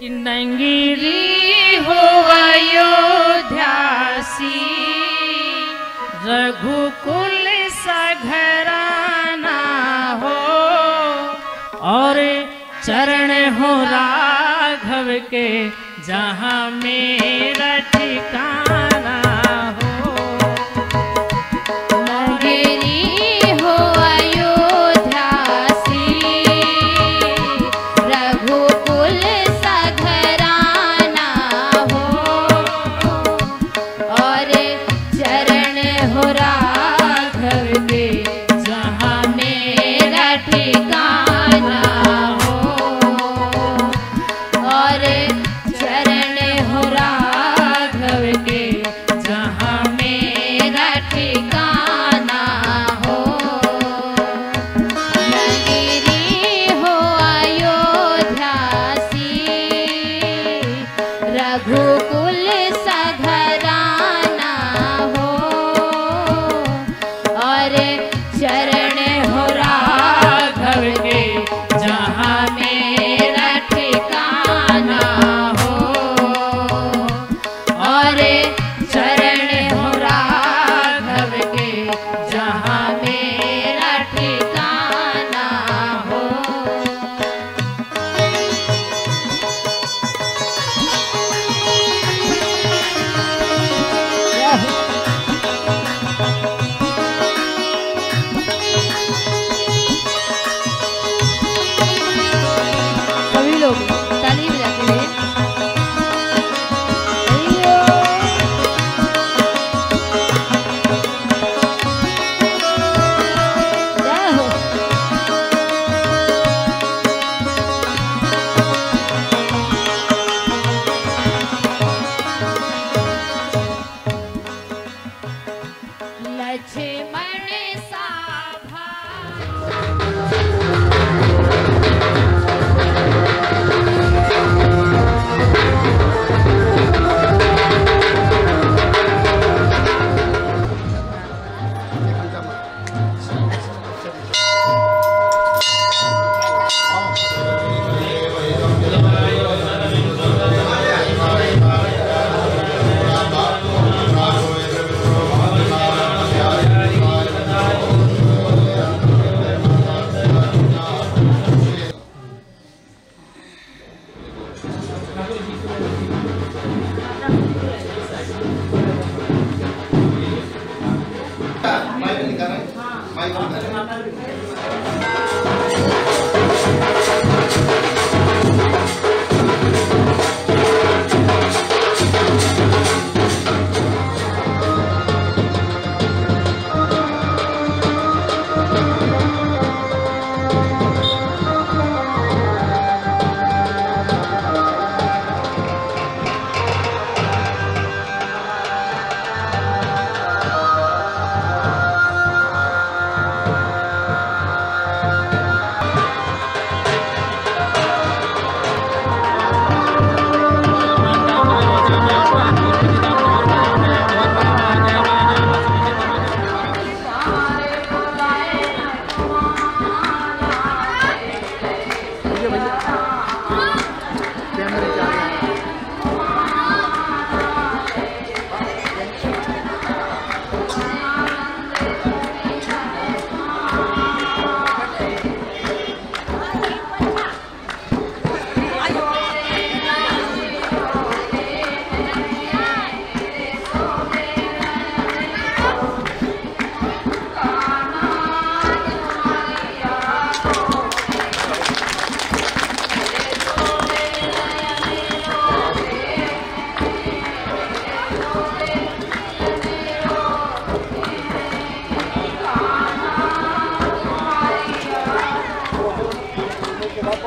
कि नंगिरी हो अयोध्यासी रघुकुल सघराना हो और चरण हो राघव के जहाँ मेरा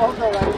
好可爱